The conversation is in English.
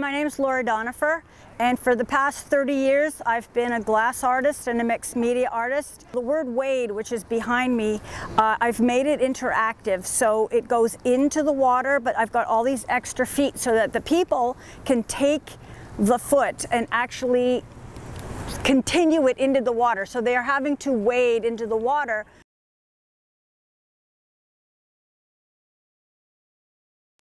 my name is Laura Donefer, and for the past 30 years, I've been a glass artist and a mixed media artist. The word wade, which is behind me, uh, I've made it interactive, so it goes into the water, but I've got all these extra feet so that the people can take the foot and actually continue it into the water. So they are having to wade into the water